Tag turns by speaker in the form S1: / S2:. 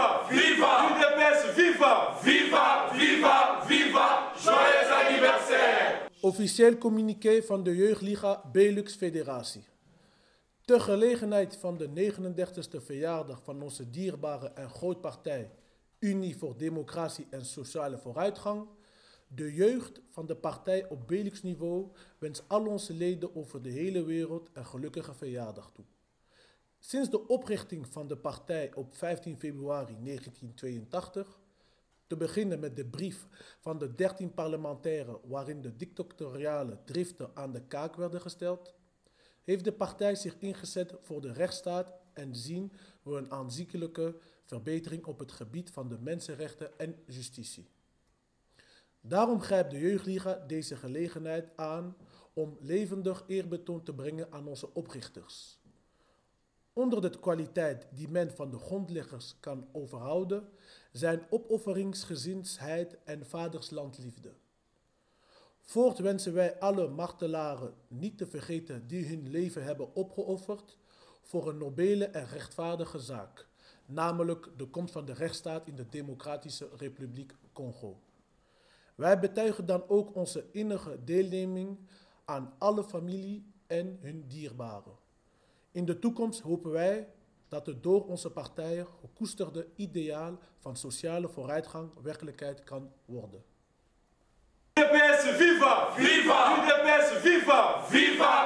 S1: viva,
S2: Viva!
S1: UDPS, viva!
S2: Viva, viva, viva! Joyeux anniversaire!
S3: Officieel communiqué van de Jeugdliga Belux Federatie. Ter gelegenheid van de 39e verjaardag van onze dierbare en grootpartij Unie voor Democratie en Sociale Vooruitgang, de jeugd van de partij op Belux niveau wenst al onze leden over de hele wereld een gelukkige verjaardag toe. Sinds de oprichting van de partij op 15 februari 1982 te beginnen met de brief van de 13 parlementairen waarin de dictatoriale driften aan de kaak werden gesteld, heeft de partij zich ingezet voor de rechtsstaat en zien we een aanzienlijke verbetering op het gebied van de mensenrechten en justitie. Daarom grijpt de Jeugdliga deze gelegenheid aan om levendig eerbetoon te brengen aan onze oprichters. Onder de kwaliteit die men van de grondleggers kan overhouden, zijn opofferingsgezindheid en vaderslandliefde. Voort wensen wij alle martelaren niet te vergeten die hun leven hebben opgeofferd voor een nobele en rechtvaardige zaak, namelijk de komst van de rechtsstaat in de Democratische Republiek Congo. Wij betuigen dan ook onze innige deelneming aan alle familie en hun dierbaren. In de toekomst hopen wij dat het door onze partijen gekoesterde ideaal van sociale vooruitgang werkelijkheid kan worden.
S1: UDPS, viva!
S2: Viva!
S1: UDPS, viva!
S2: Viva,